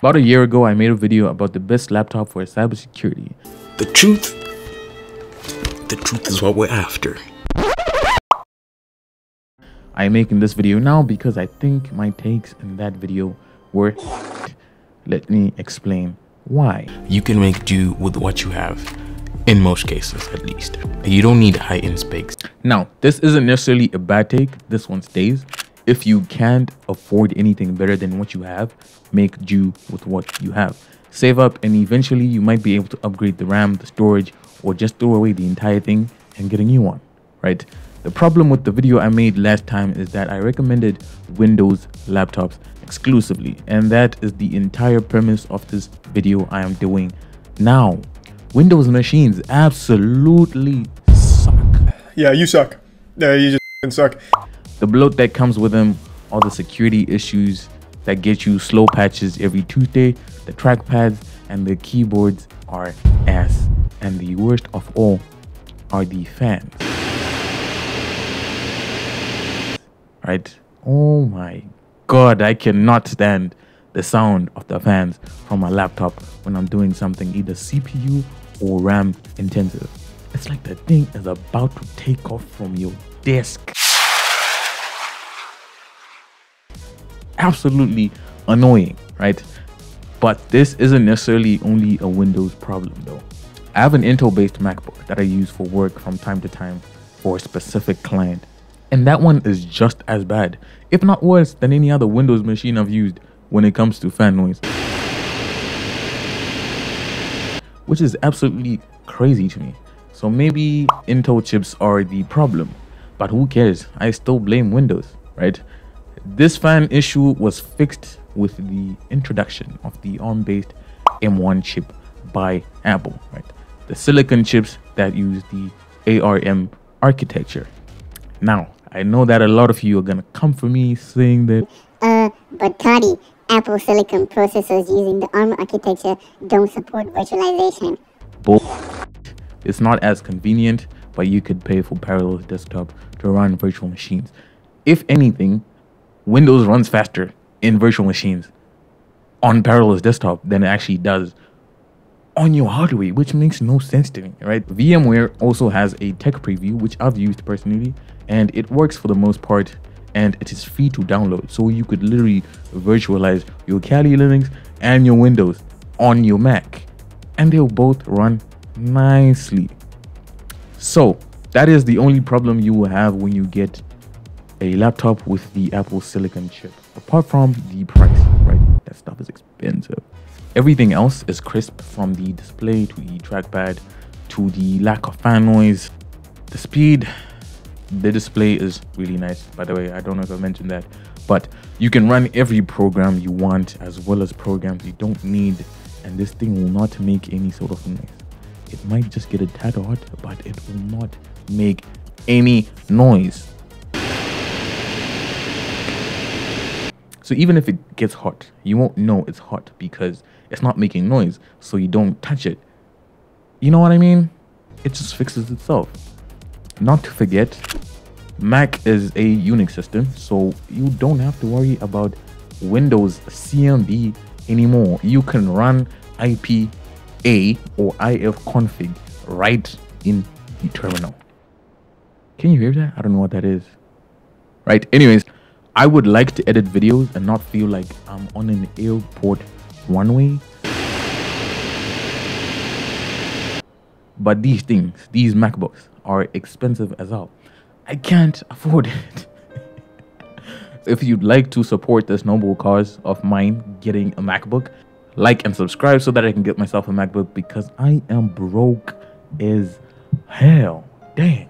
About a year ago, I made a video about the best laptop for cybersecurity. The truth, the truth is what we're after. I'm making this video now because I think my takes in that video were. Let me explain why. You can make do with what you have, in most cases at least. You don't need high-end specs. Now, this isn't necessarily a bad take. This one stays. If you can't afford anything better than what you have, make do with what you have. Save up and eventually you might be able to upgrade the RAM, the storage, or just throw away the entire thing and get a new one, right? The problem with the video I made last time is that I recommended Windows laptops exclusively and that is the entire premise of this video I am doing now. Windows machines absolutely suck. Yeah, you suck. Yeah, you just suck. The bloat that comes with them, all the security issues that get you slow patches every Tuesday, the trackpads and the keyboards are ass. And the worst of all are the fans. right? Oh my god, I cannot stand the sound of the fans from my laptop when I'm doing something either CPU or RAM intensive. It's like the thing is about to take off from your desk. Absolutely annoying, right? But this isn't necessarily only a Windows problem though. I have an Intel based MacBook that I use for work from time to time for a specific client and that one is just as bad, if not worse, than any other Windows machine I've used when it comes to fan noise. Which is absolutely crazy to me. So maybe Intel chips are the problem, but who cares? I still blame Windows, right? This fan issue was fixed with the introduction of the ARM-based M1 chip by Apple, right? The silicon chips that use the ARM architecture. Now, I know that a lot of you are gonna come for me saying that. Uh, but Tadi, Apple Silicon processors using the ARM architecture don't support virtualization. Bull. It's not as convenient, but you could pay for Parallels Desktop to run virtual machines. If anything, Windows runs faster in virtual machines on Parallels Desktop than it actually does on your hardware, which makes no sense to me, right? VMware also has a tech preview, which I've used personally, and it works for the most part, and it is free to download. So you could literally virtualize your Kali Linux and your Windows on your Mac, and they'll both run nicely. So that is the only problem you will have when you get a laptop with the Apple Silicon chip, apart from the price, right? That stuff is expensive. Everything else is crisp from the display to the trackpad to the lack of fan noise. The speed, the display is really nice. By the way, I don't know if I mentioned that, but you can run every program you want as well as programs you don't need. And this thing will not make any sort of noise. It might just get a tad hot, but it will not make any noise. So even if it gets hot, you won't know it's hot because it's not making noise, so you don't touch it. You know what I mean? It just fixes itself. Not to forget, Mac is a Unix system, so you don't have to worry about Windows CMD anymore. You can run IPA or ifconfig right in the terminal. Can you hear that? I don't know what that is. Right, anyways. I would like to edit videos and not feel like I'm on an airport runway. But these things, these MacBooks, are expensive as hell. I can't afford it. if you'd like to support this noble cause of mine getting a MacBook, like and subscribe so that I can get myself a MacBook because I am broke as hell. Dang.